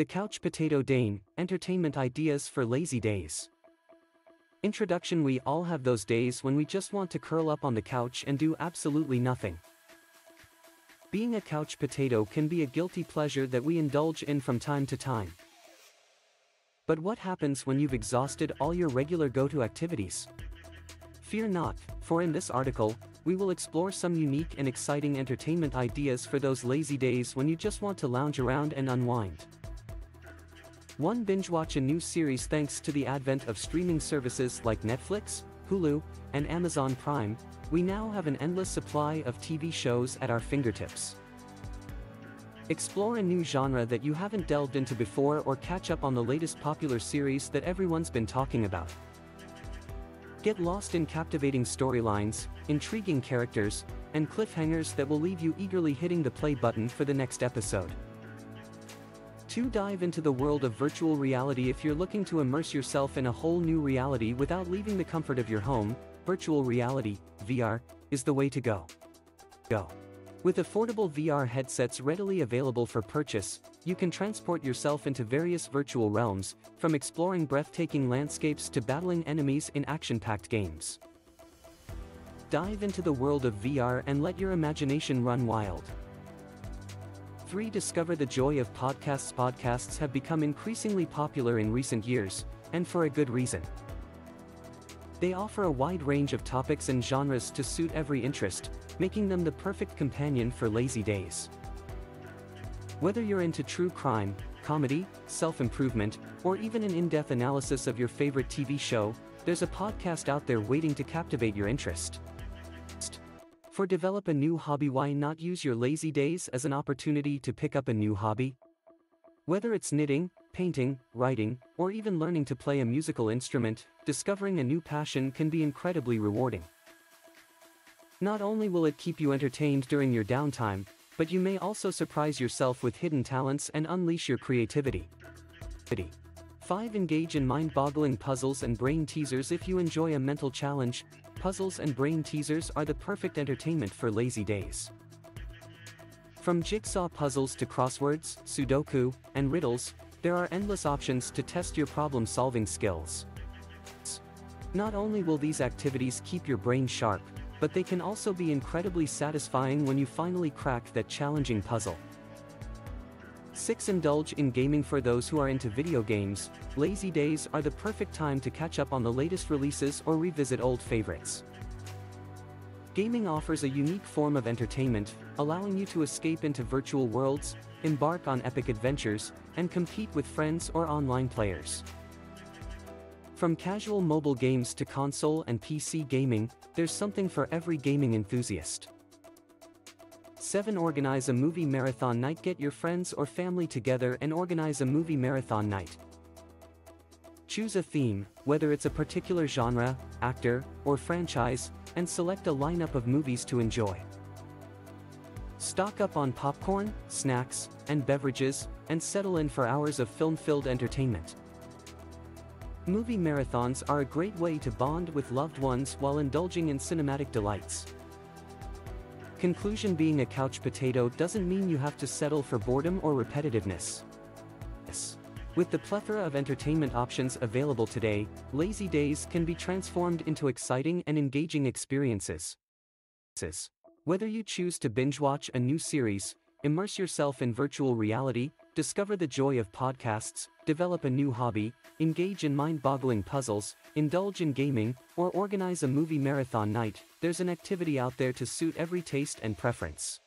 The Couch Potato Dane, Entertainment Ideas for Lazy Days. Introduction We all have those days when we just want to curl up on the couch and do absolutely nothing. Being a couch potato can be a guilty pleasure that we indulge in from time to time. But what happens when you've exhausted all your regular go-to activities? Fear not, for in this article, we will explore some unique and exciting entertainment ideas for those lazy days when you just want to lounge around and unwind. 1. Binge watch a new series thanks to the advent of streaming services like Netflix, Hulu, and Amazon Prime, we now have an endless supply of TV shows at our fingertips. Explore a new genre that you haven't delved into before or catch up on the latest popular series that everyone's been talking about. Get lost in captivating storylines, intriguing characters, and cliffhangers that will leave you eagerly hitting the play button for the next episode. 2. Dive into the world of virtual reality if you're looking to immerse yourself in a whole new reality without leaving the comfort of your home, virtual reality, VR, is the way to go. Go. With affordable VR headsets readily available for purchase, you can transport yourself into various virtual realms, from exploring breathtaking landscapes to battling enemies in action-packed games. Dive into the world of VR and let your imagination run wild. 3. Discover the joy of podcasts. Podcasts have become increasingly popular in recent years, and for a good reason. They offer a wide range of topics and genres to suit every interest, making them the perfect companion for lazy days. Whether you're into true crime, comedy, self-improvement, or even an in-depth analysis of your favorite TV show, there's a podcast out there waiting to captivate your interest. For develop a new hobby why not use your lazy days as an opportunity to pick up a new hobby? Whether it's knitting, painting, writing, or even learning to play a musical instrument, discovering a new passion can be incredibly rewarding. Not only will it keep you entertained during your downtime, but you may also surprise yourself with hidden talents and unleash your creativity. 5. Engage in mind-boggling puzzles and brain teasers if you enjoy a mental challenge, puzzles and brain teasers are the perfect entertainment for lazy days. From jigsaw puzzles to crosswords, sudoku, and riddles, there are endless options to test your problem-solving skills. Not only will these activities keep your brain sharp, but they can also be incredibly satisfying when you finally crack that challenging puzzle. 6. Indulge in gaming For those who are into video games, lazy days are the perfect time to catch up on the latest releases or revisit old favorites. Gaming offers a unique form of entertainment, allowing you to escape into virtual worlds, embark on epic adventures, and compete with friends or online players. From casual mobile games to console and PC gaming, there's something for every gaming enthusiast. 7. Organize a movie marathon night Get your friends or family together and organize a movie marathon night. Choose a theme, whether it's a particular genre, actor, or franchise, and select a lineup of movies to enjoy. Stock up on popcorn, snacks, and beverages, and settle in for hours of film-filled entertainment. Movie marathons are a great way to bond with loved ones while indulging in cinematic delights. Conclusion Being a couch potato doesn't mean you have to settle for boredom or repetitiveness. With the plethora of entertainment options available today, lazy days can be transformed into exciting and engaging experiences. Whether you choose to binge watch a new series, immerse yourself in virtual reality, discover the joy of podcasts, develop a new hobby, engage in mind-boggling puzzles, indulge in gaming, or organize a movie marathon night, there's an activity out there to suit every taste and preference.